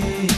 see.